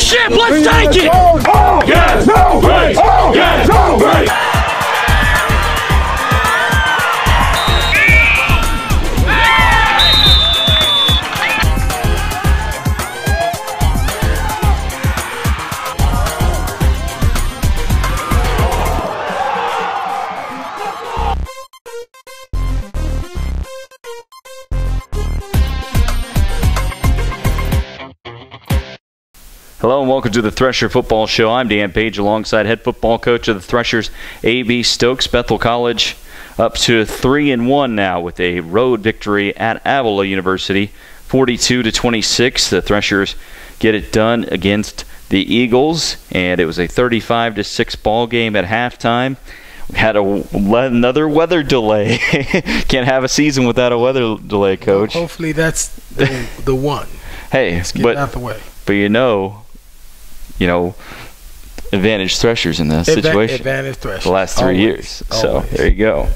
ship! Let's take it! Yes! No! Wait! Yes! No! Wait! Hello and welcome to the Thresher Football Show. I'm Dan Page alongside head football coach of the Threshers, A.B. Stokes. Bethel College up to 3 and 1 now with a road victory at Avila University, 42 to 26. The Threshers get it done against the Eagles, and it was a 35 to 6 ball game at halftime. We had a, another weather delay. Can't have a season without a weather delay, coach. Hopefully that's the, the one. Hey, Let's get but it out the way. but you know, you know, advantage Threshers in that Adva- situation. Advantage Threshers. the last three Always. years. So Always. there you go.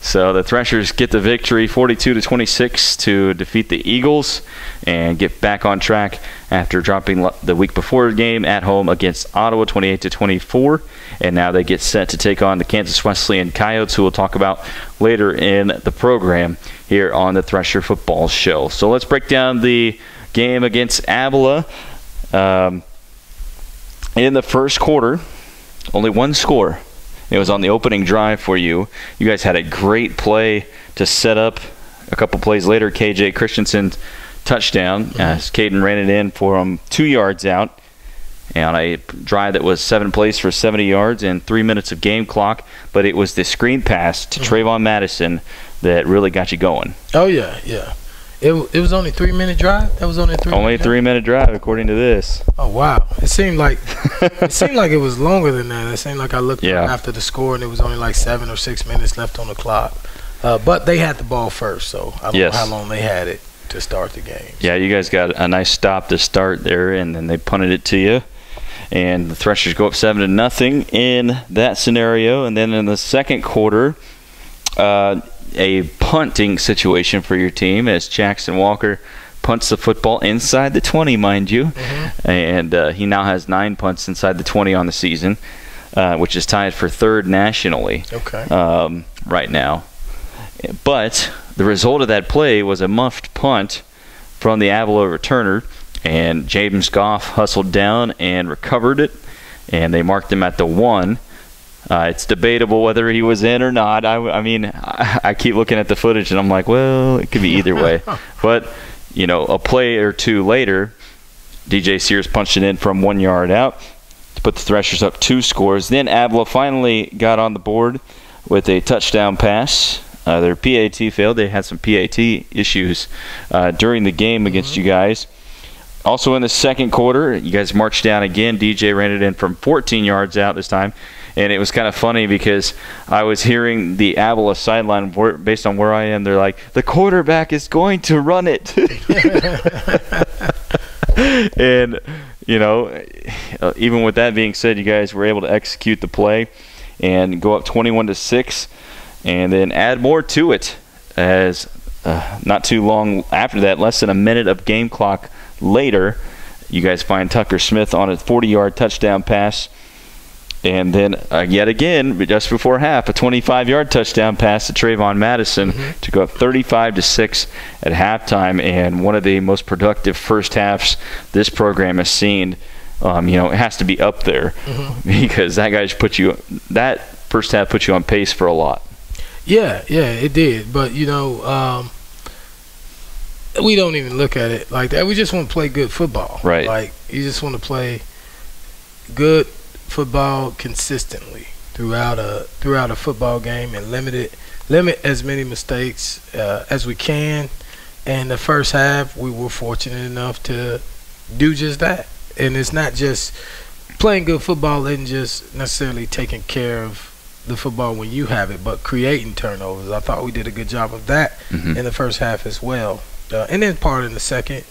So the Threshers get the victory, 42 to 26, to defeat the Eagles and get back on track after dropping the week before the game at home against Ottawa, 28 to 24. And now they get set to take on the Kansas Wesleyan Coyotes, who we'll talk about later in the program here on the Thresher Football Show. So let's break down the game against Avila. Um, in the first quarter, only one score. It was on the opening drive for you. You guys had a great play to set up. A couple plays later, KJ Christensen touchdown as Caden ran it in for him two yards out. And a drive that was seven plays for 70 yards and three minutes of game clock. But it was the screen pass to mm-hmm. Trevon Madison that really got you going. Oh yeah, yeah. It, it was only three minute drive. That was only three. Only minute three minute drive, according to this. Oh wow! It seemed like it seemed like it was longer than that. It seemed like I looked Yeah. after the score and it was only like seven or six minutes left on the clock. Uh, but they had the ball first, so I don't Yes. know how long they had it to start the game. Yeah, you guys got a nice stop to start there, and then they punted it to you. And the Threshers go up seven to nothing in that scenario. And then in the second quarter, uh, a punting situation for your team as Jackson Walker punts the football inside the 20, mind you. And uh, he now has nine punts inside the 20 on the season, uh, which is tied for third nationally Okay. um, right now. But the result of that play was a muffed punt from the Avila returner, and James Goff hustled down and recovered it, and they marked him at the one. Uh, it's debatable whether he was in or not. I, I mean, I, I keep looking at the footage and I'm like, well, it could be either way. but, you know, a play or two later, DJ Ciers punched it in from one yard out to put the Threshers up two scores. Then Avila finally got on the board with a touchdown pass. Uh, their PAT failed. They had some PAT issues uh, during the game against you guys. Also in the second quarter, you guys marched down again. DJ ran it in from 14 yards out this time. And it was kind of funny because I was hearing the Avila sideline based on where I am. They're like, the quarterback is going to run it. and, you know, uh, even with that being said, you guys were able to execute the play and go up 21 to 6 and then add more to it as uh, not too long after that, less than a minute of game clock later, you guys find Tucker Smith on a 40 yard touchdown pass. And then uh, yet again, just before half, a 25-yard touchdown pass to Trevon Madison to go up 35 to six at halftime, and one of the most productive first halves this program has seen. Um, you know, it has to be up there because that guy's put you. That first half put you on pace for a lot. Yeah, yeah, it did. But you know, um, we don't even look at it like that. We just want to play good football. Right. Like you just want to play good football consistently throughout a throughout a football game and limit it, limit as many mistakes uh, as we can. And the first half, we were fortunate enough to do just that. And it's not just playing good football isn't just necessarily taking care of the football when you have it, but creating turnovers. I thought we did a good job of that Mhm. in the first half as well, uh, and then part in the second.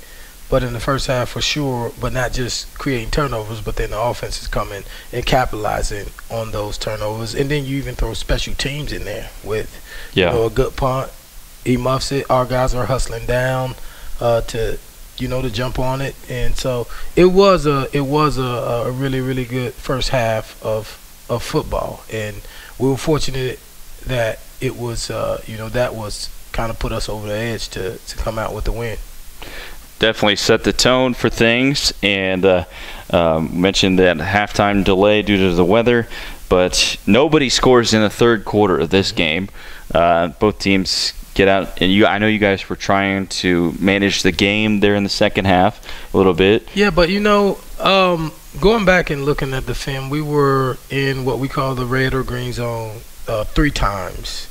But in the first half, for sure, but not just creating turnovers, but then the offense is coming and capitalizing on those turnovers, and then you even throw special teams in there with Yeah. you know, a good punt. He muffs it. Our guys are hustling down uh, to you know, to jump on it. And so it was a it was a, a really really good first half of of football, and we were fortunate that it was uh, you know that was kind of put us over the edge to to come out with the win. Definitely set the tone for things, and uh, um, mentioned that halftime delay due to the weather, but nobody scores in the third quarter of this game. Uh, both teams get out, and you. I know you guys were trying to manage the game there in the second half a little bit. Yeah, but you know, um, going back and looking at the film, we were in what we call the red or green zone uh, three times.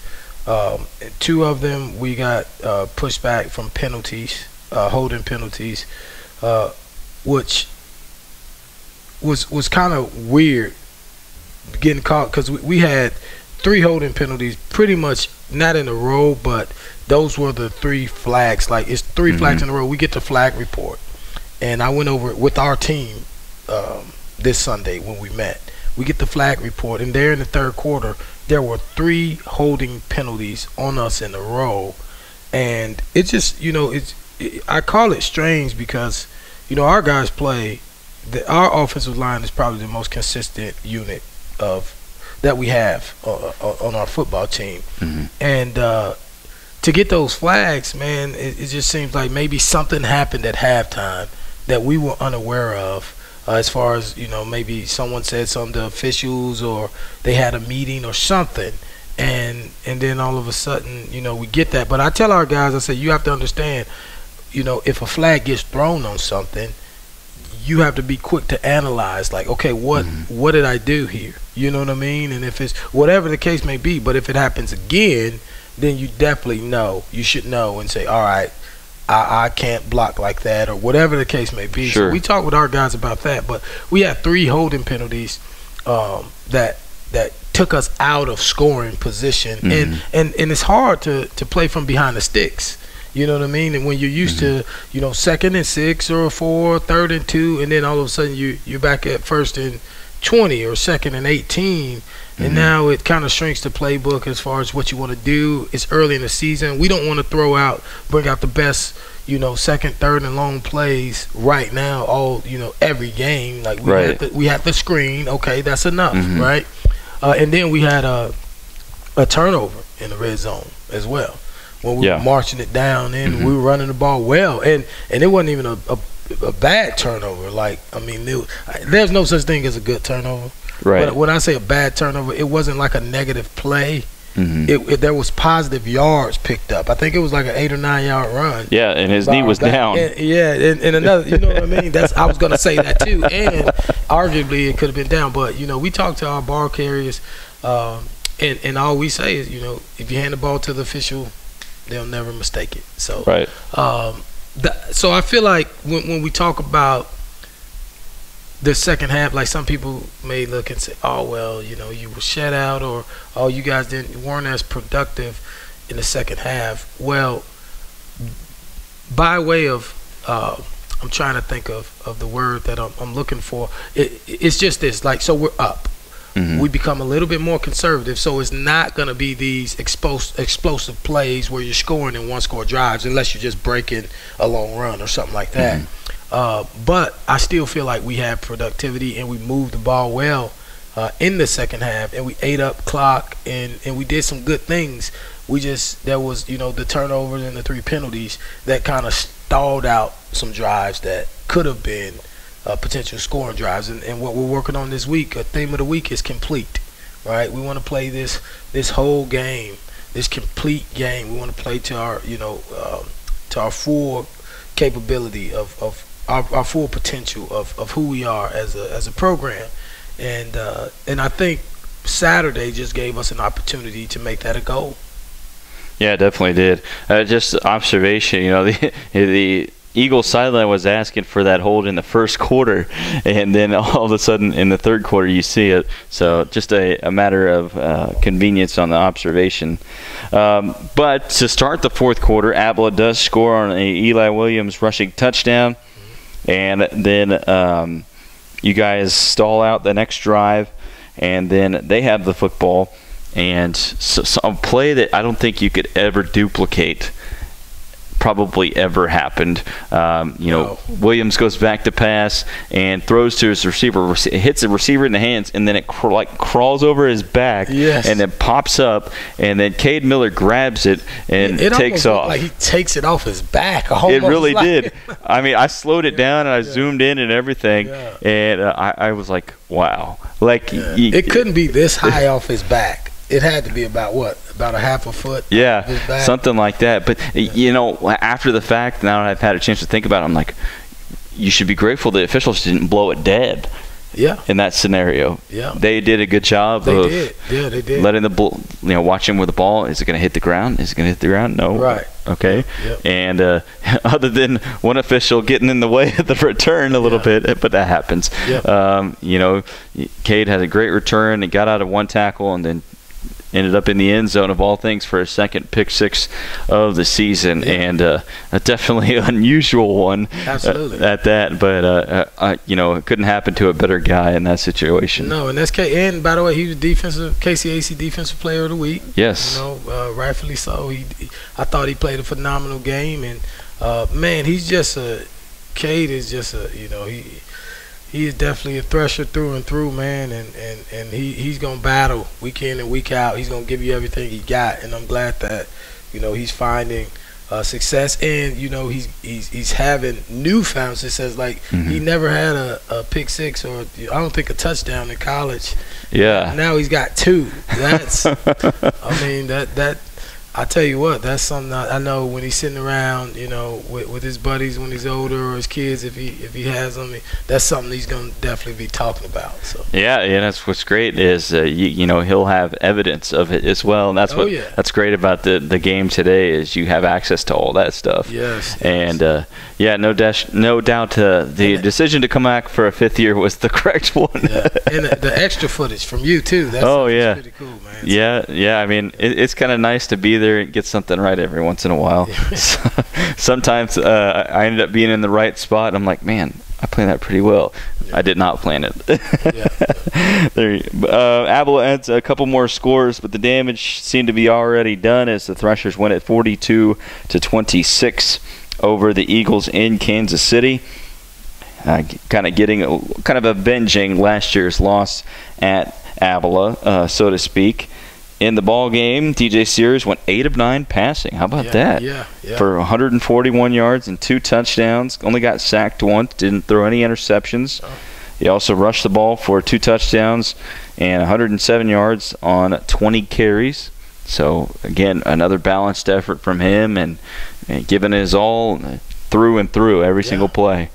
Um, two of them we got uh, pushed back from penalties, uh, holding penalties, uh, which was was kind of weird getting caught because we, we had three holding penalties pretty much not in a row, but those were the three flags. Like it's 3 Mhm. flags in a row. We get the flag report, and I went over it with our team um, this Sunday when we met. We get the flag report, and there in the third quarter, there were three holding penalties on us in a row, and it just you know it's it, I call it strange because you know our guys play. The, our offensive line is probably the most consistent unit of that we have uh, uh, on our football team, Mhm. and uh, to get those flags, man, it, it just seems like maybe something happened at halftime that we were unaware of. Uh, as far as you know, maybe someone said something to officials, or they had a meeting or something, and and then all of a sudden, you know, we get that. But I tell our guys, I say, you have to understand, you know, if a flag gets thrown on something, you have to be quick to analyze like okay what what did i do here? You know what i mean? And if it's whatever the case may be but if it happens again then you definitely know you should know and say all right i, I can't block like that or whatever the case may be. Sure. so we talked with our guys about that but we had three holding penalties um, that that took us out of scoring position. And, and and it's hard to to play from behind the sticks you know what I mean? And when you're used to, you know, second and six or four, third and two, and then all of a sudden you you're back at first and twenty or second and 18 and now it kind of shrinks the playbook as far as what you want to do. It's early in the season. We don't want to throw out, bring out the best, you know, second, third, and long plays right now. All you know, every game. Like we Right. have the, we have the screen. Okay, that's enough, Mhm. right? Uh, and then we had a a turnover in the red zone as well. When we Yeah. were marching it down in, Mhm. we were running the ball well, and and it wasn't even a, a, a bad turnover. Like I mean, there's no such thing as a good turnover. Right. But when I say a bad turnover, it wasn't like a negative play. mm-hmm. It, it there was positive yards picked up. I think it was like an eight or nine yard run. yeah, and his knee was back- down. and- yeah, and, and another, you know what I mean? That's I was gonna say that too, and arguably it could have been down. But you know, we talked to our ball carriers, um, and and all we say is, you know, if you hand the ball to the official, they'll never mistake it. So right. um, th- so I feel like when when we talk about the second half, like some people may look and say, "Oh well, you know, you were shut out," or "Oh, you guys didn't weren't as productive in the second half." Well, by way of, uh, I'm trying to think of of the word that I'm, I'm looking for. It, it's just this, like, so we're up Mhm. we become a little bit more conservative. So it's not going to be these expos- explosive plays where you're scoring in one score drives, unless you're just breaking a long run or something like that. Uh, but I still feel like we had productivity and we moved the ball well uh, in the second half, and we ate up clock and and we did some good things. We just there was you know the turnovers and the three penalties that kind of stalled out some drives that could have been uh, potential scoring drives. And, and what we're working on this week, a theme of the week is complete. Right? We want to play this this whole game, this complete game. We want to play to our you know um, to our full capability of, of our, our full potential of, of who we are as a as a program. And uh, and I think Saturday just gave us an opportunity to make that a goal. Yeah, definitely did. Uh, just observation, you know, the the Eagles sideline was asking for that hold in the first quarter, and then all of a sudden in the third quarter you see it. So just a, a matter of uh, convenience on the observation. Um, but to start the fourth quarter, Avila does score on a Eli Williams rushing touchdown, and then um, you guys stall out the next drive, and then they have the football and so, so a play that I don't think you could ever duplicate probably ever happened. Um, you know, Williams goes back to pass and throws to his receiver, hits the receiver in the hands, and then it cr- like crawls over his back, Yes. and then pops up, and then Kade Miller grabs it and it takes off. Like he takes it off his back. It really like- did. I mean, I slowed it down and I zoomed in and everything, Yeah. and uh, I, I was like, "Wow!" Like y- It couldn't be this high off his back. It had to be about what? About a half a foot. Yeah, something like that. But y you know, after the fact, now that I've had a chance to think about it, I'm like, you should be grateful the officials didn't blow it dead Yeah, in that scenario. yeah. They did a good job They of did. Yeah, they did. letting the bull, you know, watching where the ball is it going to hit the ground? Is it going to hit the ground? No. Right. Okay. Yep. And uh, other than one official getting in the way of the return a little Yeah. bit, but that happens. Yep. Um, you know, Kade had a great return and got out of one tackle and then ended up in the end zone of all things for a second pick six of the season Yeah. and uh, a definitely unusual one Absolutely. uh, at that but uh, uh, uh, you know it couldn't happen to a better guy in that situation No, and that's K. And by the way, he was defensive KCAC Defensive Player of the Week. yes You know, uh, rightfully so. He, I thought he played a phenomenal game, and uh, man, he's just a. Kade is just a. You know, he he is definitely a thresher through and through, man, and and and he he's gonna battle week in and week out. He's gonna give you everything he got, and I'm glad that you know he's finding. Uh, success and you know he's he's he's having newfound success like he Mhm. never had a, a pick six or I don't think a touchdown in college yeah now he's got two that's I mean that that I tell you what that's something I, I know when he's sitting around you know with, with his buddies when he's older or his kids if he if he has them that's something he's gonna definitely be talking about so Yeah, yeah, that's what's great is uh, you, you know he'll have evidence of it as well, and that's Oh, what yeah. that's great about the the game today is you have access to all that stuff. yes And uh, yeah, no dash, no doubt, uh, the And- decision to come back for a fifth year was the correct one. yeah and the, the extra footage from you too that's Oh, that's yeah. pretty cool man Yeah, yeah. I mean, it, it's kind of nice to be there and get something right every once in a while. Sometimes uh, I ended up being in the right spot. And I'm like, man, I planned that pretty well. I did not plan it. there, you- uh, Avila adds a couple more scores, but the damage seemed to be already done as the Threshers win at 42 to 26 over the Eagles in Kansas City. Uh, kind of getting, kind of avenging last year's loss at Avila, uh, so to speak. In the ball game, DJ Ciers went eight of nine passing. How about yeah, that? yeah yeah For 141 yards and two touchdowns. Only got sacked once. Didn't throw any interceptions. Oh. He also rushed the ball for two touchdowns and 107 yards on 20 carries. So again, another balanced effort from him and, and giving his all through and through every Yeah. single play.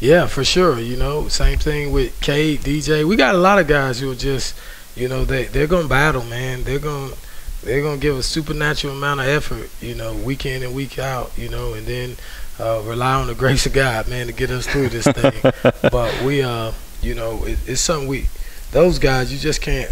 Yeah, for sure. You know, same thing with K, DJ. We got a lot of guys who are just, you know, they they're gonna battle, man. They're gonna they're gonna give a supernatural amount of effort, you know, week in and week out, you know, and then uh, rely on the grace of God, man, to get us through this thing. but we, uh, you know, it, it's something we those guys you just can't.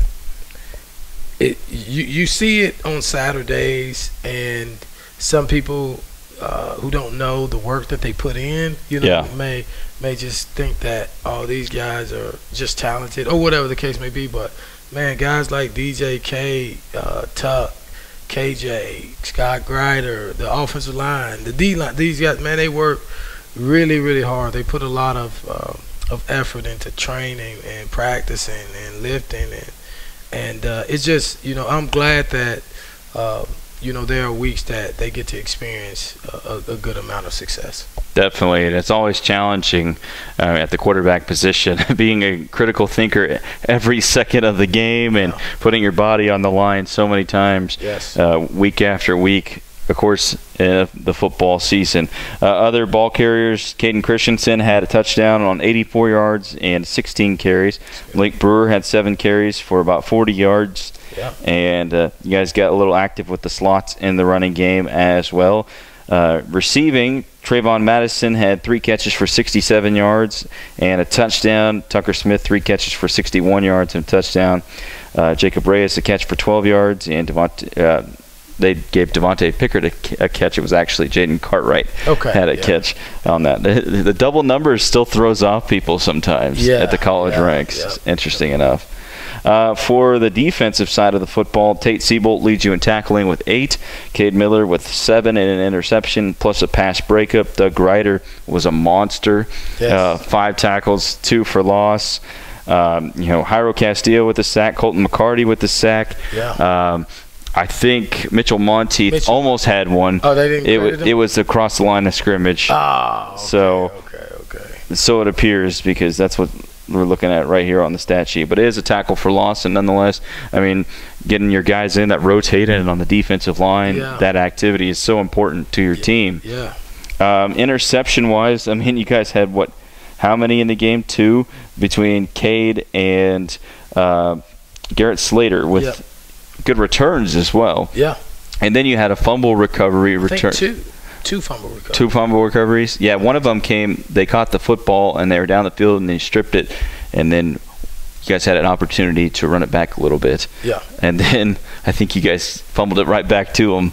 It you you see it on Saturdays, and some people uh, who don't know the work that they put in, you know, Yeah. may may just think that all these guys are just talented or whatever the case may be. But man, guys like DJ K, uh, Tuck, KJ, Scott Grider, the offensive line, the D line, these guys, man, they work really, really hard. They put a lot of um, of effort into training and practicing and lifting and and uh, it's just you know I'm glad that. You know, there are weeks that they get to experience a, a, a good amount of success. Definitely, and it's always challenging uh, at the quarterback position, being a critical thinker every second of the game and Yeah. putting your body on the line so many times, Yes. uh, week after week. Of course, uh, the football season. Uh, other ball carriers, Caden Christensen had a touchdown on 84 yards and 16 carries. Blake Brewer had seven carries for about 40 yards. Yeah. And uh, you guys got a little active with the slots in the running game as well. Uh, receiving, Trevon Madison had three catches for 67 yards and a touchdown. Tucker Smith, three catches for 61 yards and a touchdown. Uh, Jacob Reyes, a catch for 12 yards. And Devont, uh, they gave Devontae Pickard a, a catch. It was actually Jaden Cartwright Okay, had a yeah. catch on that. The, the double numbers still throws off people sometimes Yeah, at the college yeah, ranks. Interesting enough. Uh, for the defensive side of the football, Tate Siebolt leads you in tackling with eight. Kade Miller with seven and an interception, plus a pass breakup. Doug Grider was a monster. Yes. Uh, five tackles, two for loss. Um, you know, Jairo Castillo with the sack, Colton McCarty with the sack. Yeah. Um, I think Mitchell Monteith Mitchell- almost had one. Oh, they didn't It, him? it was across the line of scrimmage. Ah, okay, So- okay, okay. So it appears because that's what we're looking at right here on the stat sheet. But it is a tackle for loss, and nonetheless, I mean, getting your guys in that rotated on the defensive line, Yeah. that activity is so important to your team. Yeah. Um, interception wise, I mean, you guys had what? How many in the game? Two between Kade and uh, Garrett Slater with Yeah. Good returns as well. Yeah. And then you had a fumble recovery return. two. Two fumble recoveries. Two fumble recoveries. Yeah, one of them came. They caught the football and they were down the field and they stripped it, and then you guys had an opportunity to run it back a little bit. Yeah. And then I think you guys fumbled it right back to them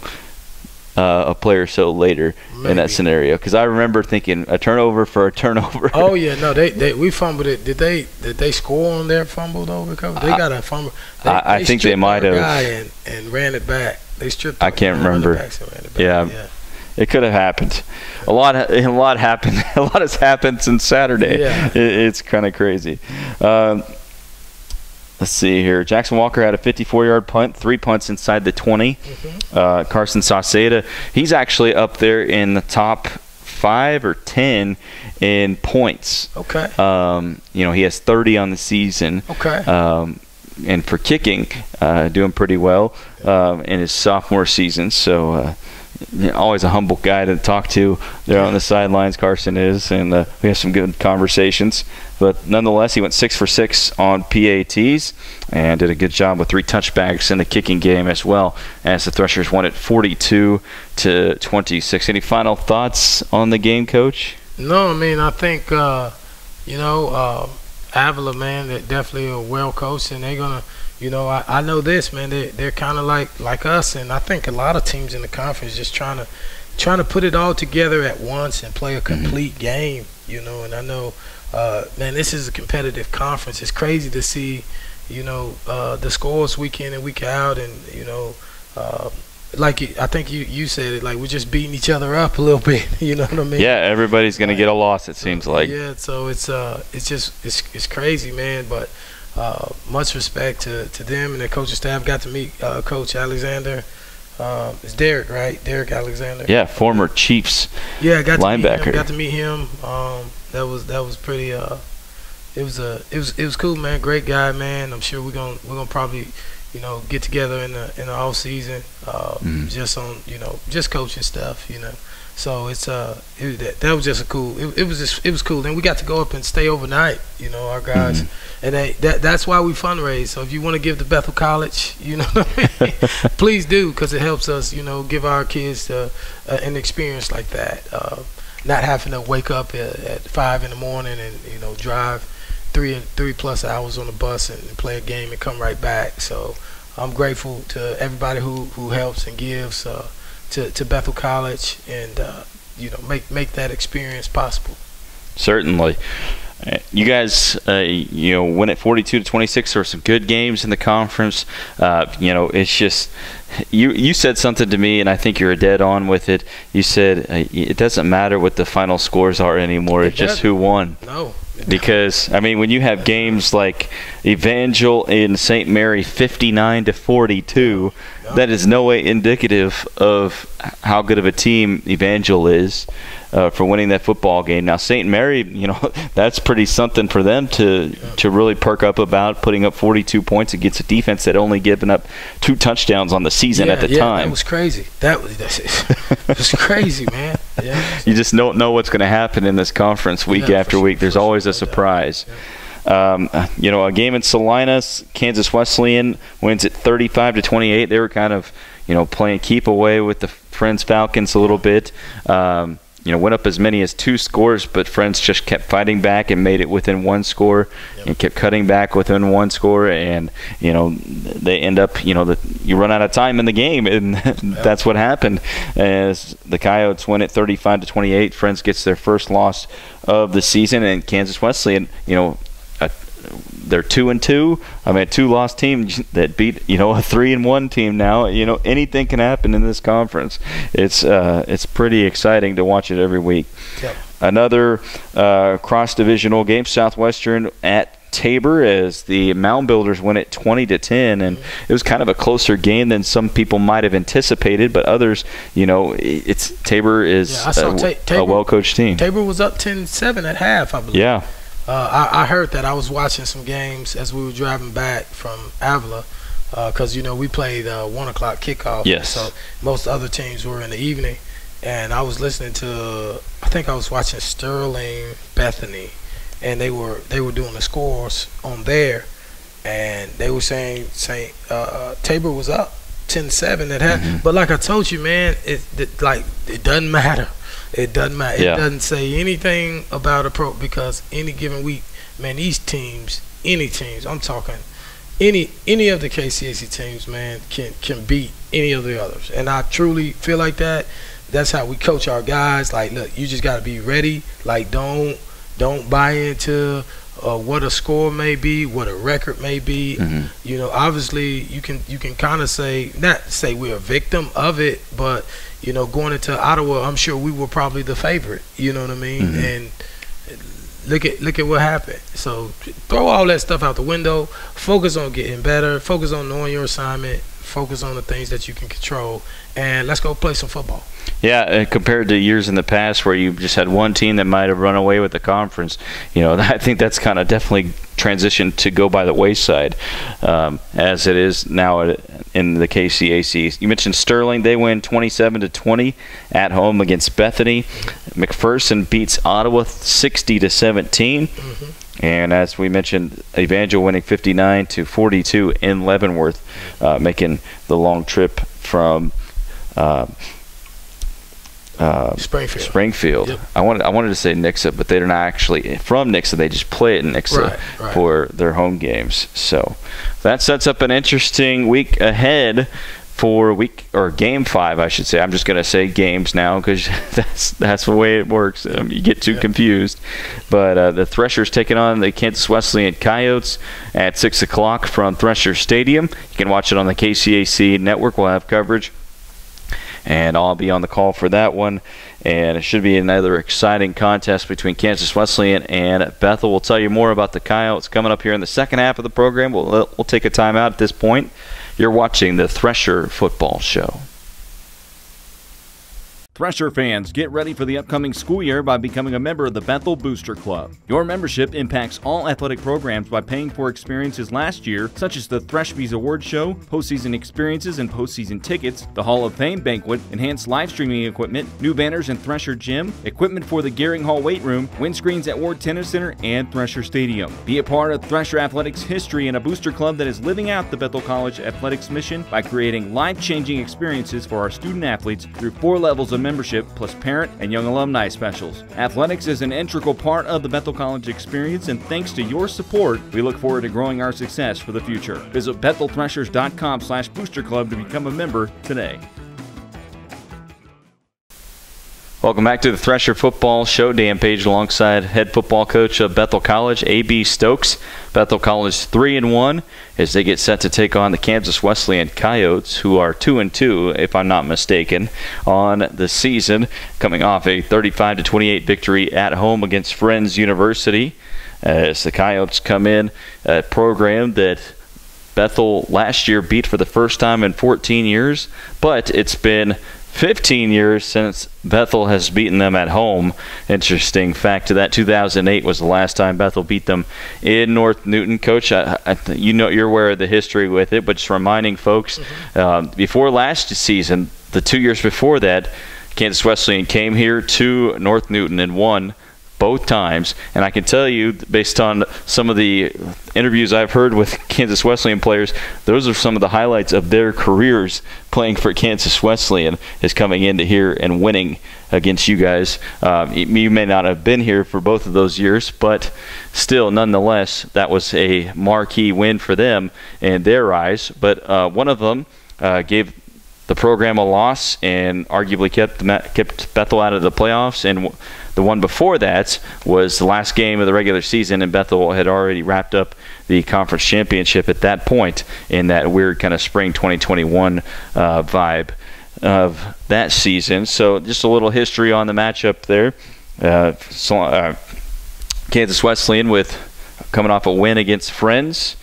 uh, a play or so later in that scenario. Because I remember thinking a turnover for a turnover. Oh yeah, no, they, they we fumbled it. Did they did they score on their fumble though? Recover? They I- got a fumble. I- I think they might have. guy And, and ran it back. They stripped. I can't remember. backs and ran it back. Yeah. yeah. It could have happened. A lot, a lot happened. A lot has happened since Saturday. Yeah. It, it's kind of crazy. Um, let's see here. Jackson Walker had a 54-yard punt, three punts inside the 20. Mm-hmm. Uh, Carson Sauceda, he's actually up there in the top five or ten in points. Okay. Um, you know, he has 30 on the season. Okay. Um, and for kicking, uh, doing pretty well um, in his sophomore season. So uh, always a humble guy to talk to there on the sidelines. Carson is, and uh, we have some good conversations. But nonetheless, he went six for six on PATs and did a good job with three touchbacks in the kicking game as well. As the Threshers won it 42 to 26. Any final thoughts on the game, Coach? No, I mean I think uh, you know uh, Avila, man, they're definitely a well coached, and they're gonna, you know, I, I know this, man. They they're kind of like like us, and I think a lot of teams in the conference just trying to trying to put it all together at once and play a complete game, you know. And I know, uh, man, this is a competitive conference. It's crazy to see, you know, uh, the scores week in and week out, and you know. Uh, like I think you, you said it, like we're just beating each other up a little bit. You know what I mean? Yeah, everybody's going to get a loss, it seems like. yeah, so it's uh it's just it's it's crazy, man. But uh, much respect to, to them and their coaching staff. Got to meet uh, Coach Alexander. Uh, it's Derek, right? Derek Alexander. Yeah, former Chiefs. Yeah, I got to meet Linebacker. him. Got to meet him. Um, that was that was pretty. Uh, it was a it was it was cool, man. Great guy, man. I'm sure we're gonna we're gonna probably you know get together in the in the off season, uh, Mhm. just on you know just coaching stuff, you know. So it's uh it, that, that was just a cool. It, it was just it was cool. Then we got to go up and stay overnight. You know, our guys, and they, that that's why we fundraise. So if you want to give to Bethel College, you know, I mean? please do because it helps us. You know, give our kids uh, uh, an experience like that. Uh, not having to wake up at, at five in the morning and you know drive three three plus hours on the bus and, and play a game and come right back. So I'm grateful to everybody who, who helps and gives uh, to to Bethel College and uh, you know make make that experience possible. Certainly. Uh, You guys, uh, you know, win at 42 to 26. There were some good games in the conference. Uh, you know, it's just you. You said something to me, and I think you're dead on with it. You said uh, it doesn't matter what the final scores are anymore. It It's just doesn't. who won. No, Because I mean, when you have games like Evangel in St. Mary 59 to 42, that is no way indicative of how good of a team Evangel is uh, for winning that football game. Now, St. Mary, you know, that's pretty something for them to to really perk up about, putting up 42 points against a defense that only given up two touchdowns on the season yeah, at the yeah, time. that was crazy. That was that was crazy, man. Yeah. you just don't know what's going to happen in this conference week Yeah, after sure, week. There's for sure, always a surprise. Um, you know, a game in Salinas, Kansas Wesleyan wins it 35 to 28. They were kind of, you know, playing keep away with the Friends Falcons a little bit. Um, you know, went up as many as two scores, but Friends just kept fighting back and made it within one score, yep. and kept cutting back within one score, and you know, they end up, you know, the, you run out of time in the game, and yep. that's what happened. As the Coyotes win it 35 to 28, Friends gets their first loss of the season, and Kansas Wesleyan, you know, they're two and two. I mean, two lost teams that beat you know a three and one team now. You know anything can happen in this conference. It's uh, it's pretty exciting to watch it every week. Yep. Another uh, cross divisional game, Southwestern at Tabor as the Mound Builders win it 20 to 10, and it was kind of a closer game than some people might have anticipated. But others, you know, it's Tabor is yeah, a, ta- a well coached team. Tabor was up 10-7 at half, I believe. Yeah. Uh, I, I, heard that. I was watching some games as we were driving back from Avila, because uh, you know we played uh, one o'clock kickoff. Yes. So most other teams were in the evening, and I was listening to. I think I was watching Sterling Bethany, and they were they were doing the scores on there, and they were saying saying uh, uh, Tabor was up 10-7 at half. Mm-hmm. But like I told you, man, it, it like it doesn't matter it doesn't matter. Yeah. It doesn't say anything about a pro because any given week, man, these teams, any teams, I'm talking any any of the KCAC teams, man, can can beat any of the others. And I truly feel like that. That's how we coach our guys. Like, look, you just got to be ready. Like, don't don't buy into uh, what a score may be, what a record may be. Mm-hmm. You know, obviously, you can you can kind of say not say we're a victim of it, but you know, going into Ottawa, I'm sure we were probably the favorite. You know what I mean? Mm-hmm. And look at look at what happened. So throw all that stuff out the window. Focus on getting better. Focus on knowing your assignment. Focus on the things that you can control, and let's go play some football. Yeah, compared to years in the past where you just had one team that might have run away with the conference, you know, I think that's kind of definitely transitioned to go by the wayside, um, as it is now in the KCAC. You mentioned Sterling; they win 27 to 20 at home against Bethany. McPherson beats Ottawa 60 to 17. Mm-hmm. And as we mentioned, Evangel winning 59 to 42 in Leavenworth, uh, making the long trip from. Uh, uh, Springfield. Springfield. Yep. I wanted I wanted to say Nixa, but they're not actually from Nixa. They just play it in Nixa right, right. for their home games. So that sets up an interesting week ahead for week or game five, I should say. I'm just gonna say games now because that's that's the way it works. Um, you get too confused. But uh, the Threshers taking on the Kansas Wesleyan Coyotes at six o'clock from Thresher Stadium. You can watch it on the KCAC network. We'll have coverage and I'll be on the call for that one. And it should be another exciting contest between Kansas Wesleyan and Bethel. We'll tell you more about the Coyotes coming up here in the second half of the program. We'll, we'll take a timeout at this point. You're watching the Thresher Football Show. Thresher fans, get ready for the upcoming school year by becoming a member of the Bethel Booster Club. Your membership impacts all athletic programs by paying for experiences last year, such as the Threshbees Award Show, postseason experiences and postseason tickets, the Hall of Fame banquet, enhanced live streaming equipment, new banners in Thresher Gym, equipment for the Gearing Hall weight room, windscreens at Ward Tennis Center, and Thresher Stadium. Be a part of Thresher Athletics history and a booster club that is living out the Bethel College athletics mission by creating life-changing experiences for our student athletes through four levels of membership plus parent and young alumni specials. Athletics is an integral part of the Bethel College experience, and thanks to your support, we look forward to growing our success for the future. Visit BethelThreshers.com slash booster club to become a member today. Welcome back to the Thresher Football Show. Dan Page alongside head football coach of Bethel College, A.B. Stokes. Bethel College 3 and 1 as they get set to take on the Kansas Wesleyan Coyotes, who are 2 and 2, if I'm not mistaken, on the season, coming off a 35 to 28 victory at home against Friends University. As the Coyotes come in, a program that Bethel last year beat for the first time in 14 years, but it's been 15 years since Bethel has beaten them at home. Interesting fact to that 2008 was the last time Bethel beat them in North Newton. Coach, I, I, you know you're aware of the history with it, but just reminding folks mm-hmm. uh, before last season, the two years before that, Kansas Wesleyan came here to North Newton and won both times. And I can tell you, based on some of the interviews I've heard with Kansas Wesleyan players, those are some of the highlights of their careers playing for Kansas Wesleyan is coming into here and winning against you guys. Um, you may not have been here for both of those years, but still, nonetheless, that was a marquee win for them in their eyes. But uh, one of them uh, gave the program a loss and arguably kept kept Bethel out of the playoffs. And the one before that was the last game of the regular season, and Bethel had already wrapped up the conference championship at that point in that weird kind of spring 2021 uh, vibe of that season. So just a little history on the matchup there. Uh, uh, Kansas Wesleyan with coming off a win against Friends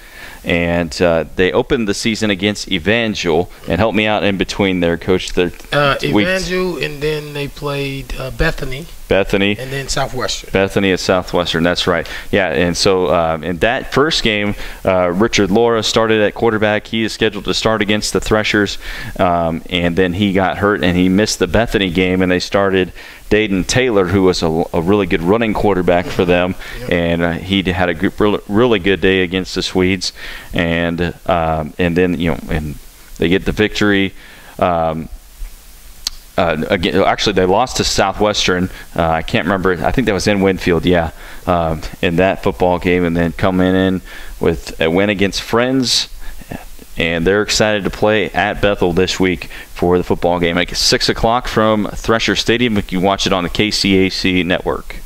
and uh, they opened the season against Evangel. And helped me out in between there, coach. Their uh, Evangel, and then they played uh, Bethany. Bethany. And then Southwestern. Bethany at Southwestern. That's right. Yeah, and so um, in that first game, uh, Richard Laura started at quarterback. He is scheduled to start against the Threshers, um, and then he got hurt and he missed the Bethany game, and they started Dayton Taylor, who was a, a really good running quarterback for them, and uh, he had a good, really, really good day against the Swedes, and um, and then you know and they get the victory. Um, uh, again, actually, they lost to Southwestern. Uh, I can't remember. I think that was in Winfield, yeah, um, in that football game, and then coming in with a win against Friends, and they're excited to play at Bethel this week for the football game. Like six o'clock from Thresher Stadium. You can watch it on the KCAC network.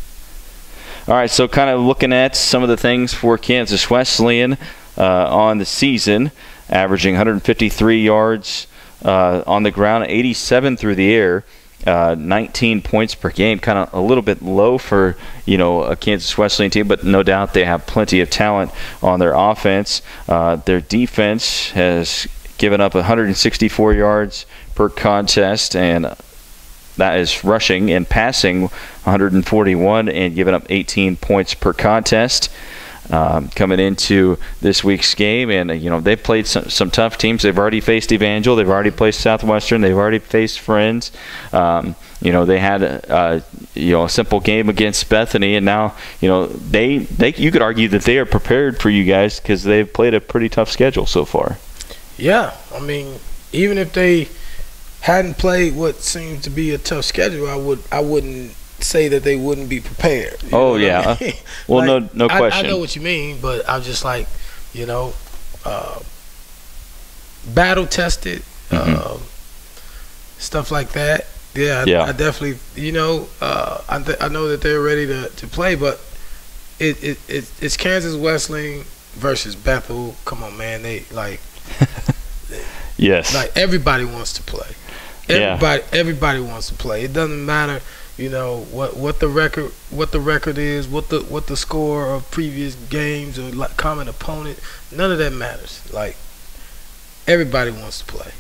All right, so kind of looking at some of the things for Kansas Wesleyan uh, on the season, averaging 153 yards uh, on the ground, 87 through the air. Uh, 19 points per game, kind of a little bit low for you know a Kansas Wesleyan team, but no doubt they have plenty of talent on their offense. Uh, their defense has given up 164 yards per contest, and that is rushing and passing 141 and giving up 18 points per contest um, coming into this week's game. And, uh, you know, they've played some, some, tough teams. They've already faced Evangel. They've already played Southwestern. They've already faced Friends. Um, you know, they had a, a, you know a simple game against Bethany, and now you know they they you could argue that they are prepared for you guys because they've played a pretty tough schedule so far. Yeah, I mean, even if they hadn't played what seems to be a tough schedule, I would I wouldn't say that they wouldn't be prepared. Oh yeah. I mean? well, like, no, no question. I, I, know what you mean, but I'm just like, you know, uh, battle tested, mm-hmm. uh, stuff like that. Yeah, yeah. I, I definitely, you know, uh, I, th- I know that they're ready to, to play, but it, it, it it's Kansas Wesleyan versus Bethel. Come on, man, they like. yes. Like everybody wants to play. Everybody, yeah. everybody wants to play. It doesn't matter you know what what the record what the record is, what the what the score of previous games or like common opponent. None of that matters. Like everybody wants to play.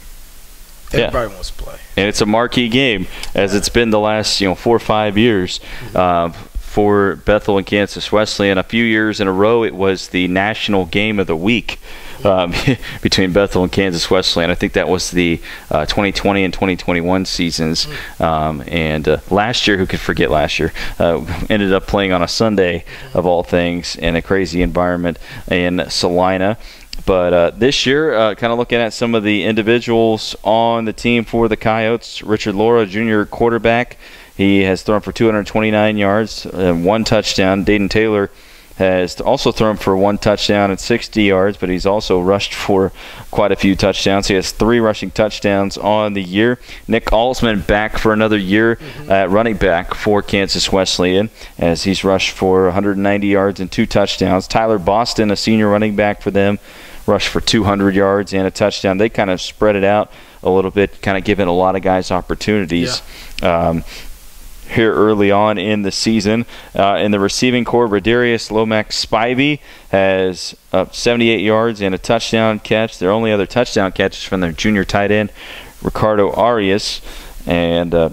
Everybody yeah. wants to play. And it's a marquee game, as it's been the last you know four or five years. Mm-hmm. Uh, for Bethel and Kansas Wesleyan. A few years in a row, it was the national game of the week um, between Bethel and Kansas Wesleyan. I think that was the uh, 2020 and 2021 seasons. Um, and uh, last year, who could forget last year, uh, ended up playing on a Sunday of all things in a crazy environment in Salina. But uh, this year, uh, kind of looking at some of the individuals on the team for the Coyotes, Richard Laura, junior quarterback, he has thrown for 229 yards and one touchdown. Dayton Taylor has also thrown for one touchdown and 60 yards, but he's also rushed for quite a few touchdowns. He has three rushing touchdowns on the year. Nick Alsman back for another year mm-hmm. at running back for Kansas Wesleyan as he's rushed for 190 yards and two touchdowns. Tyler Boston, a senior running back for them, rushed for 200 yards and a touchdown. They kind of spread it out a little bit, kind of giving a lot of guys opportunities. Yeah. Um, here early on in the season. Uh, in the receiving core, Radarius Lomax Spivey has uh, 78 yards and a touchdown catch. Their only other touchdown catch is from their junior tight end, Ricardo Arias. And uh,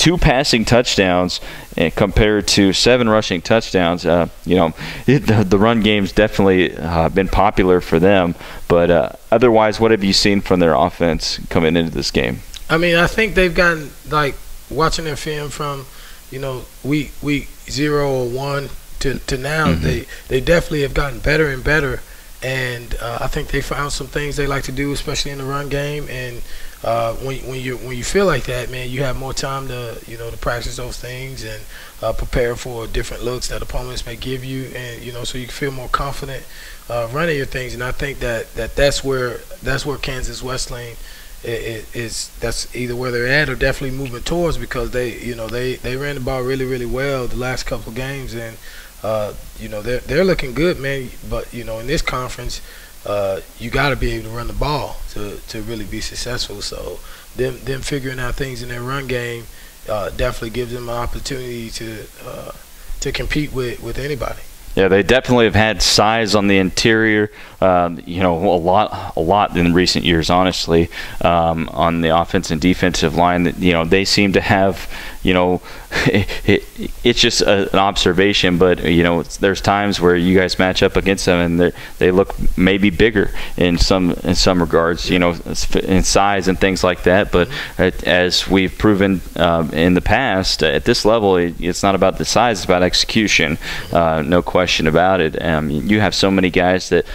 two passing touchdowns uh, compared to seven rushing touchdowns. Uh, you know, it, the, the, run game's definitely uh, been popular for them. But uh, otherwise, what have you seen from their offense coming into this game? I mean, I think they've gotten like watching their film from you know, week week zero or one to to now, mm-hmm. they they definitely have gotten better and better. And uh, I think they found some things they like to do, especially in the run game. And uh, when when you when you feel like that, man, you have more time to you know to practice those things and uh, prepare for different looks that opponents may give you, and you know so you can feel more confident uh, running your things. And I think that, that that's where that's where Kansas Wesleyan is, is that's either where they're at or definitely moving towards because they you know they they ran the ball really really well the last couple of games and uh, you know they're they're looking good, man. But you know in this conference uh, you got to be able to run the ball to, to really be successful. So them them figuring out things in their run game uh, definitely gives them an opportunity to uh, to compete with, with anybody. Yeah, they definitely have had size on the interior. Um, you know, a lot, a lot in recent years, honestly, um, on the offense and defensive line. That you know, they seem to have you know, it, it, it's just a, an observation, but you know, there's times where you guys match up against them and they look maybe bigger in some in some regards, you know, in size and things like that. But as we've proven um, in the past, at this level, it, it's not about the size; it's about execution. Uh, no question about it. Um, you have so many guys that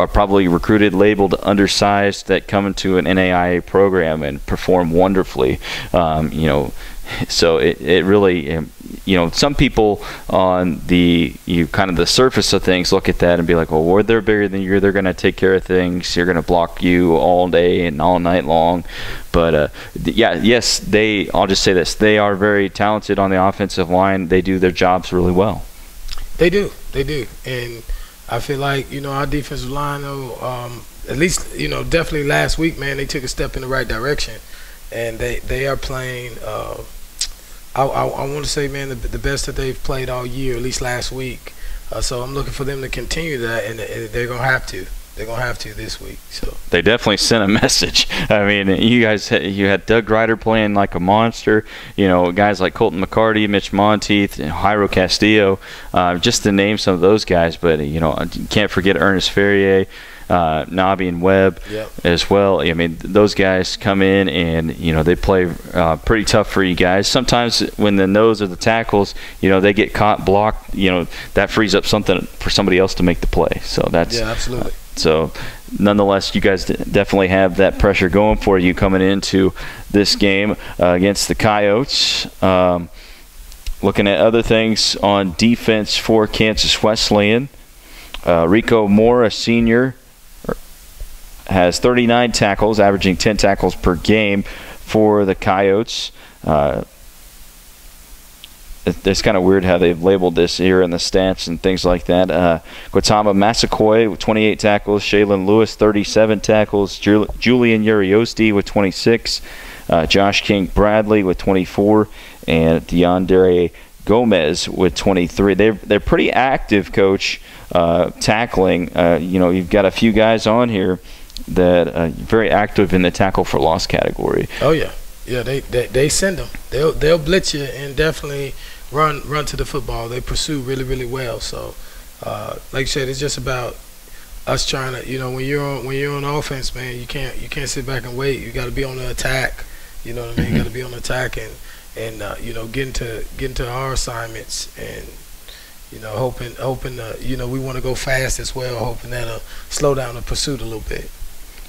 are probably recruited, labeled undersized, that come into an NAIA program and perform wonderfully. Um, you know, so it, it really um, you know some people on the you kind of the surface of things look at that and be like well they're bigger than you they're going to take care of things. You're going to block you all day and all night long. But uh, yeah yes they i'll just say this they are very talented on the offensive line. They do their jobs really well. They do they do. And i feel like you know our defensive line though um, at least you know definitely last week man they took a step in the right direction. And they they are playing uh, I, I, I want to say, man, the, the, best that they've played all year, at least last week. Uh, so I'm looking for them to continue that, and, and they're gonna have to. They're gonna have to this week. So they definitely sent a message. I mean, you guys, you had Doug Grider playing like a monster. You know, guys like Colton McCarty, Mitch Monteith, and Jairo Castillo, uh, just to name some of those guys. But you know, you can't forget Ernest Ferrier uh, Nobby and Webb yep. as well. I mean, those guys come in and you know they play uh, pretty tough for you guys. Sometimes when the nose of the tackles, you know, they get caught blocked, you know, that frees up something for somebody else to make the play. So that's yeah, absolutely. Uh, so, nonetheless, you guys definitely have that pressure going for you coming into this game uh, against the Coyotes. Um, looking at other things on defense for Kansas Wesleyan. Uh, Rico Moore, a senior, has 39 tackles, averaging 10 tackles per game for the Coyotes. Uh, it's kind of weird how they've labeled this here in the stats and things like that. Uh, Guatama Massaquoi with 28 tackles, Shaylin Lewis 37 tackles, Julian Uriosti with 26, uh, Josh King Bradley with 24, and DeAndre Gomez with 23. They're they're pretty active, coach, uh, tackling. Uh, you know, you've got a few guys on here that uh, very active in the tackle for loss category. Oh yeah, yeah. They they, they send them. They'll they'll blitz you and definitely run run to the football. They pursue really really well. So, uh, like I said, it's just about us trying to you know when you're on when you're on offense, man, you can't you can't sit back and wait. You got to be on the attack. You know what I mean? You got to be on the attack and and uh, you know getting to get into our assignments and you know hoping hoping uh, you know we want to go fast as well, hoping that'll slow down the pursuit a little bit.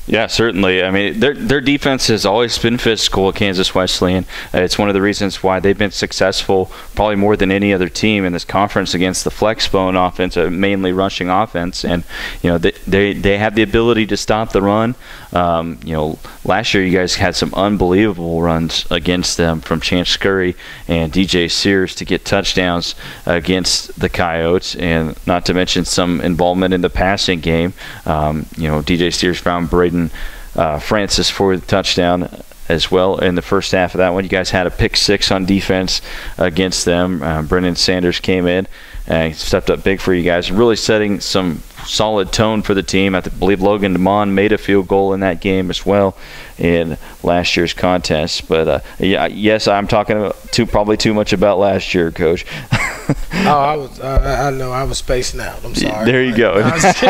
Yeah, certainly. I mean, their their defense has always been physical at Kansas Wesleyan. Uh, it's one of the reasons why they've been successful, probably more than any other team in this conference against the flexbone offense, a mainly rushing offense. And you know, they they, they have the ability to stop the run. Um, you know, last year you guys had some unbelievable runs against them from Chance Scurry and DJ Ciers to get touchdowns against the Coyotes, and not to mention some involvement in the passing game. Um, you know, DJ Ciers found Braden uh, Francis for the touchdown as well in the first half of that one. You guys had a pick six on defense against them. Uh, Brenden Sanders came in and stepped up big for you guys, really setting some solid tone for the team. I believe Logan Demond made a field goal in that game as well in last year's contest. But uh, yeah, yes, I'm talking too probably too much about last year, Coach. oh, I was. Uh, I know. I was spacing out. I'm sorry. There you go.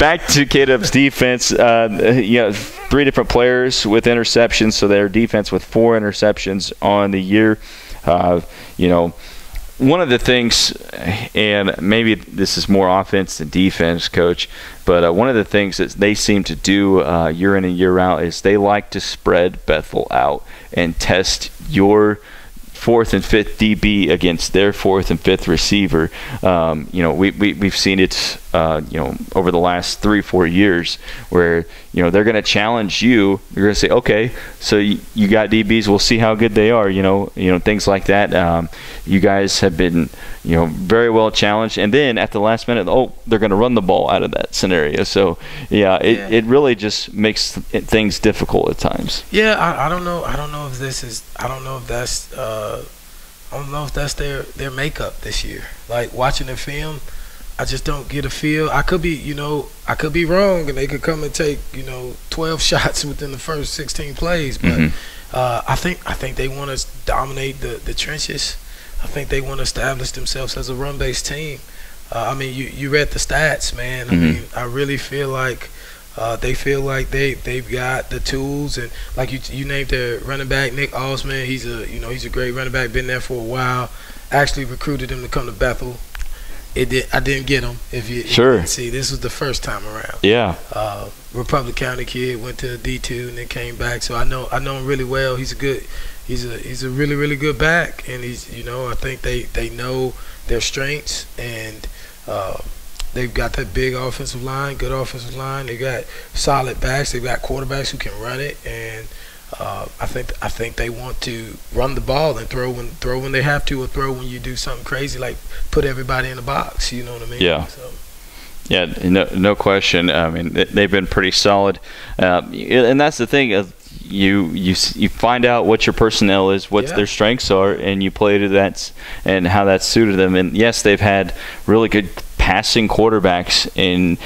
Back to K-Dub's defense. Uh, you know, three different players with interceptions, so their defense with four interceptions on the year. Uh, you know, one of the things, and maybe this is more offense than defense, coach, but uh, one of the things that they seem to do uh, year in and year out is they like to spread Bethel out and test your fourth and fifth DB against their fourth and fifth receiver. Um, you know, we, we, we've seen it, uh, you know, over the last three, four years where, you know, they're going to challenge you. you're going to say, okay, so you, you, got DBs, we'll see how good they are, you know, you know, things like that. Um, you guys have been, you know, very well challenged. And then at the last minute, oh, they're going to run the ball out of that scenario. So, yeah, it, yeah. it really just makes things difficult at times. Yeah, I, I don't know. I don't know if this is, I don't know if that's, uh, I don't know if that's their their makeup this year. Like watching the film, I just don't get a feel. I could be, you know, I could be wrong, and they could come and take, you know, 12 shots within the first 16 plays. But mm-hmm. uh, I think I think they want to dominate the the trenches. I think they want to establish themselves as a run-based team. Uh, I mean, you you read the stats, man. I mm-hmm. mean, I really feel like uh, they feel like they they've got the tools and like you you named their running back Nick Osman. He's a you know he's a great running back. Been there for a while. Actually recruited him to come to Bethel. It did. I didn't get him. If you sure see, this was the first time around. Yeah. Uh, Republic County kid went to D two and then came back. So I know I know him really well. He's a good. He's a he's a really really good back and he's you know I think they they know their strengths and. Uh, They've got that big offensive line, good offensive line. They got solid backs. They've got quarterbacks who can run it, and uh, I think I think they want to run the ball and throw when throw when they have to, or throw when you do something crazy like put everybody in the box. You know what I mean? Yeah. So. Yeah, no, no question. I mean, they've been pretty solid, uh, and that's the thing. You you you find out what your personnel is, what yeah. their strengths are, and you play to that, and how that suited them. And yes, they've had really good passing quarterbacks in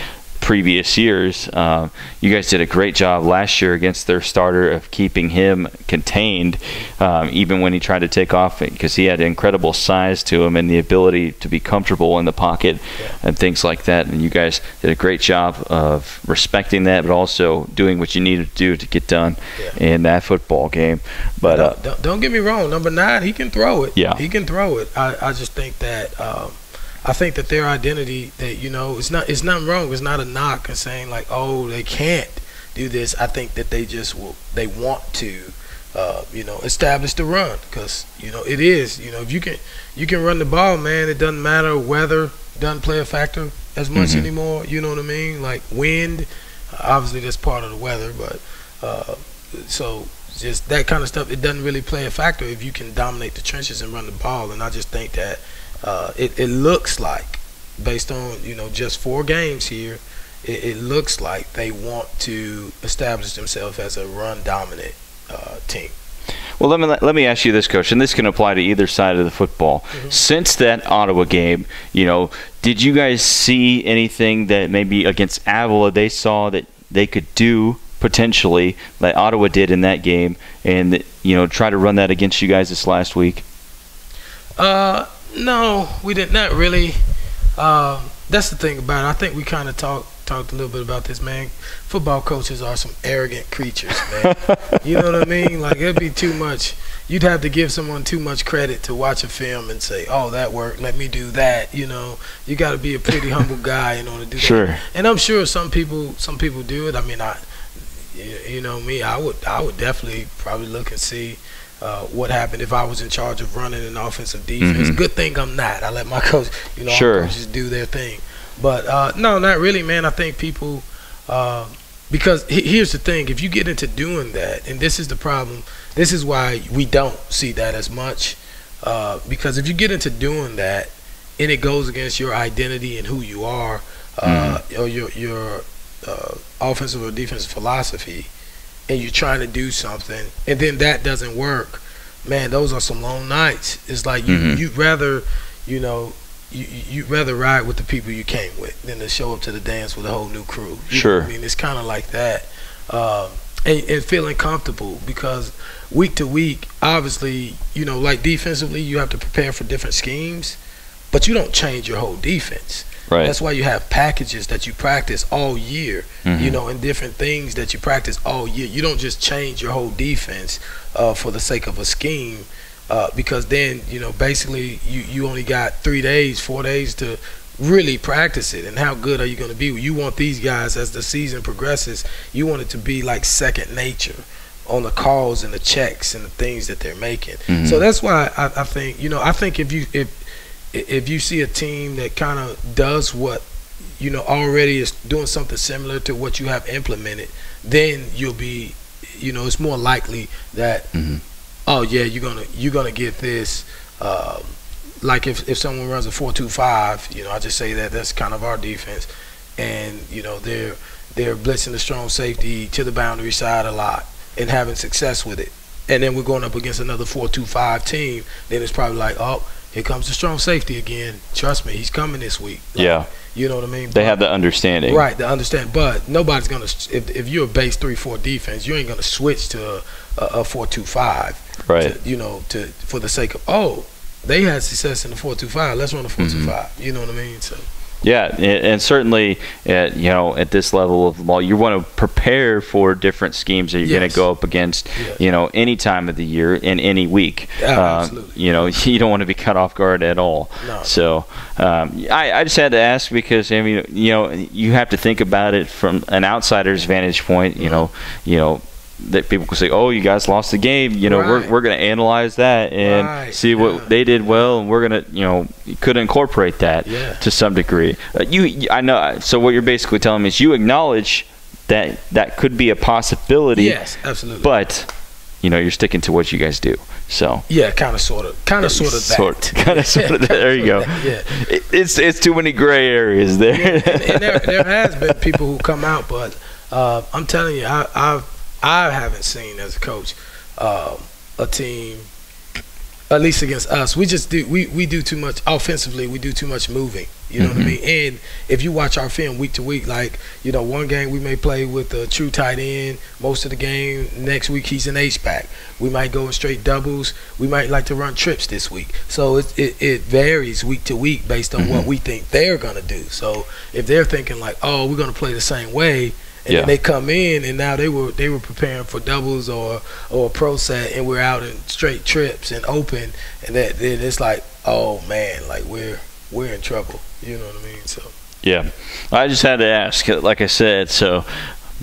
previous years. Uh, you guys did a great job last year against their starter of keeping him contained, um, even when he tried to take off, because he had incredible size to him and the ability to be comfortable in the pocket and things like that. And you guys did a great job of respecting that, but also doing what you needed to do to get done yeah. in that football game. But don't, uh, don't, don't, get me wrong, number nine, he can throw it. Yeah, he can throw it. I, I just think that. Um, I think that their identity that you know it's not it's nothing wrong. It's not a knock and saying like oh they can't do this. I think that they just will they want to uh, you know establish the run because you know it is you know if you can you can run the ball man it doesn't matter weather doesn't play a factor as much mm-hmm. anymore. You know what I mean? Like wind, obviously that's part of the weather, but uh, so just that kind of stuff it doesn't really play a factor if you can dominate the trenches and run the ball. And I just think that uh, it, it looks like, based on you know just four games here, it, it, looks like they want to establish themselves as a run dominant uh, team. Well, let me let me ask you this, coach, and this can apply to either side of the football. Mm-hmm. Since that Ottawa game, you know, did you guys see anything that maybe against Avila they saw that they could do potentially like Ottawa did in that game, and you know, try to run that against you guys this last week? Uh, no, we did not really. Uh, that's the thing about it. I think we kind of talked talked a little bit about this, man. Football coaches are some arrogant creatures, man. you know what I mean? Like it'd be too much. You'd have to give someone too much credit to watch a film and say, "Oh, that worked. Let me do that." You know, you got to be a pretty humble guy in order to do sure. that. And I'm sure some people some people do it. I mean, I you know me, I would I would definitely probably look and see uh, what happened if I was in charge of running an offensive defense. Mm-hmm. Good thing I'm not. I let my coach, you know, sure. coaches do their thing. But uh, no, not really, man. I think people, uh, because he, here's the thing: if you get into doing that, and this is the problem, this is why we don't see that as much. Uh, because if you get into doing that, and it goes against your identity and who you are, uh, mm-hmm. or your your uh, offensive or defensive philosophy, and you're trying to do something and then that doesn't work, man, those are some long nights. It's like you mm-hmm. you'd rather, you know, you you'd rather ride with the people you came with than to show up to the dance with a whole new crew. You sure. I mean, it's kind of like that. Um, and, and, feeling comfortable because week to week, obviously, you know, like defensively, you have to prepare for different schemes, but you don't change your whole defense. Right. That's why you have packages that you practice all year, mm-hmm. you know, and different things that you practice all year. You don't just change your whole defense uh, for the sake of a scheme. uh, because then you know basically you you only got three days, four days to really practice it and how good are you going to be you want these guys as the season progresses you want it to be like second nature on the calls and the checks and the things that they're making Mhm. so that's why I, I think you know i think if you if if you see a team that kind of does what you know already is doing something similar to what you have implemented then you'll be you know it's more likely that Mhm. oh yeah you're gonna you're gonna get this um, like if, if someone runs a 4-2-5 you know i just say that that's kind of our defense and you know they're they're blitzing the strong safety to the boundary side a lot and having success with it and then we're going up against another 4-2-5 team then it's probably like oh here comes the strong safety again trust me he's coming this week Like, Yeah, you know what i mean they But- have the understanding. Right, to understand. But nobody's gonna. If, if you're a base three four defense, you ain't gonna switch to a, a, a four two five. Right. To, you know, to for the sake of oh, they had success in the four two five. Let's run a four two mm-hmm. five. You know what I mean? So Yeah, and, certainly, at, you know, at this level of the ball, you want to prepare for different schemes that you're going to go up against, Yeah. you know, any time of the year in any week. Yeah, Uh, absolutely. You know, you don't want to be cut off guard at all. No. So um, I, I just had to ask because I mean, you know, you have to think about it from an outsider's vantage point. You know, you know. That people can say, "Oh, you guys lost the game." You know, Right. we're, we're going to analyze that and Right, see what yeah. they did well, and we're going to, you know, could incorporate that Yeah. to some degree. Uh, you, I know. So what you're basically telling me is you acknowledge that that could be a possibility, yes, absolutely. but you know you're sticking to what you guys do. So yeah, kind of, sort of, kind of, sort of that. Sort, kind of, sort of. that. There you go. Yeah. It, it's it's too many gray areas there. and, and there, there has been people who come out, but uh, I'm telling you, I I've, I haven't seen as a coach um, a team, at least against us. We just do we, we do too much offensively. We do too much moving. You know what I mean? And if you watch our film week to week, like you know, one game we may play with a true tight end most of the game. Next week he's an H back. We might go in straight doubles. We might like to run trips this week. So it it, it varies week to week based on what we think they're gonna do. So if they're thinking like, oh, we're gonna play the same way, and Yeah. then they come in and now they were they were preparing for doubles or or a pro set, and we're out in straight trips and open, and that then it's like, oh man, like we're we're in trouble. You know what I mean? So Yeah, I just had to ask, like I said. So,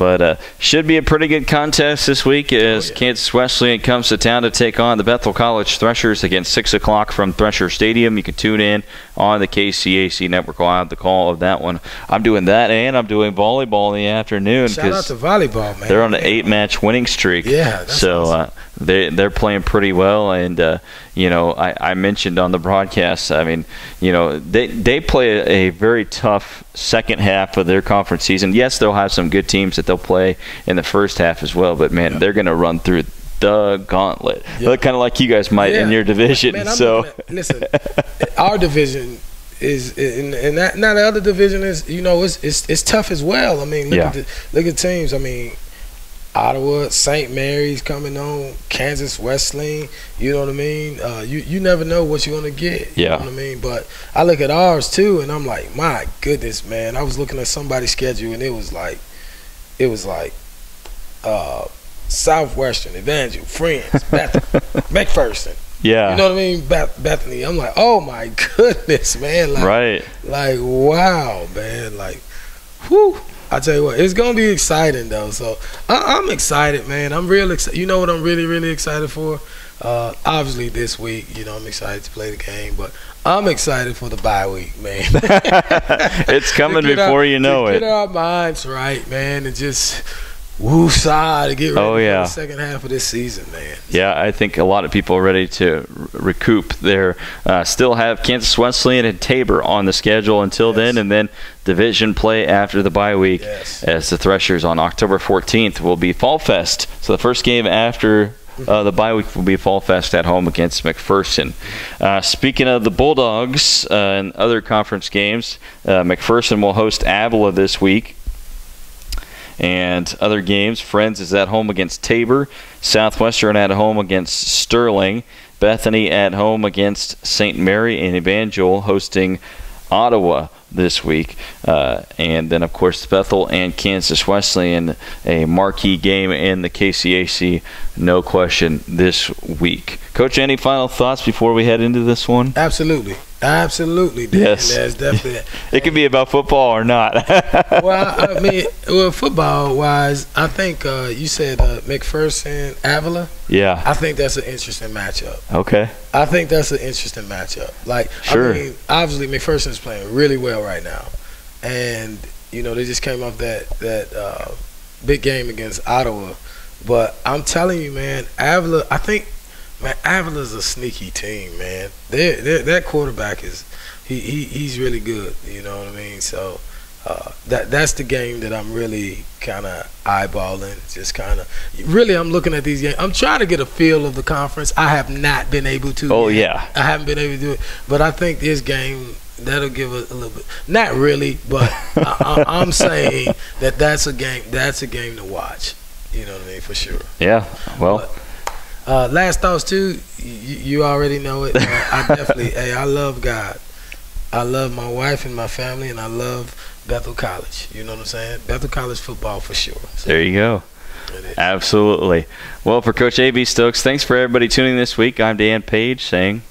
but uh, should be a pretty good contest this week as yeah. Kansas Wesleyan comes to town to take on the Bethel College Threshers again six o'clock from Thresher Stadium. You can tune in on the KCAC network. I'll have the call of that one. I'm doing that, and I'm doing volleyball in the afternoon shout out to volleyball, man. they're on an eight-match winning streak. Yeah, that's so awesome. uh, they they're playing pretty well, and uh, you know I, I mentioned on the broadcast. I mean, you know they they play a, a very tough second half of their conference season. Yes, they'll have some good teams that they'll play in the first half as well, but man, they're going to run through the gauntlet, Yeah. kind of like you guys might in your division. Man, so at- listen, our division is, and, and that, now the other division is, you know, it's it's, it's tough as well. I mean, look Yeah. at the, look at teams. I mean, Ottawa, St. Mary's coming on, Kansas Wesleyan. You know what I mean? Uh, you you never know what you're gonna get. You Yeah. know what I mean? But I look at ours too, and I'm like, my goodness, man. I was looking at somebody's schedule, and it was like, it was like, uh, Southwestern, Evangel, Friends, Bethel, McPherson. yeah, You know what I mean? Beth- Bethany. I'm like, oh my goodness, man. Like, right. like wow, man. Like, whew. I tell you what, it's gonna be exciting though. So I- I'm excited, man. I'm real excited. You know what I'm really, really excited for? Uh, obviously this week, you know, I'm excited to play the game, but I'm excited for the bye week, man. it's coming before our- you know it. Get our minds right, man, and just woo side to get ready Oh, for yeah. the second half of this season, man. Yeah, I think a lot of people are ready to recoup. Their uh, still have Kansas Wesleyan and Tabor on the schedule until Yes. then, and then division play after the bye week. Yes. As the Threshers on October 14th will be Fall Fest. So the first game after. Uh, the bye week will be Fall Fest at home against McPherson. Uh, speaking of the Bulldogs uh, and other conference games, uh, McPherson will host Avila this week. And other games, Friends is at home against Tabor, Southwestern at home against Sterling, Bethany at home against St. Mary, and Evangel hosting Ottawa this week. Uh, and then, of course, Bethel and Kansas Wesleyan, a marquee game in the KCAC, no question, this week. Coach, any final thoughts before we head into this one? Absolutely. Absolutely. Yes. There's definitely. It could be about football or not. well, I mean, well, football wise, I think uh, you said uh, McPherson, Avila. yeah. I think that's an interesting matchup. Okay. I think that's an interesting matchup. Like, Sure. I mean, obviously McPherson's playing really well right now, and you know they just came off that that uh, big game against Ottawa. But I'm telling you, man, Avila. I think, man, Avila's a sneaky team, man. They that quarterback is he, he he's really good. You know what I mean? So. Uh, that that's the game that I'm really kind of eyeballing. Just kind of, really, I'm looking at these games. I'm trying to get a feel of the conference. I have not been able to. Oh, yeah. I haven't been able to do it, but I think this game that'll give us a little bit. Not really, but I, I, I'm saying that that's a game. That's a game to watch. You know what I mean for sure. Yeah. Well, Uh, last thoughts too. You, you already know it. Uh, I definitely. hey, I love God. I love my wife and my family, and I love Bethel College. You know what I'm saying? Bethel College football for sure. So, there you go. Absolutely. Well, for Coach A.B. Stokes, thanks for everybody tuning this week. I'm Dan Page saying,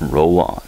roll on.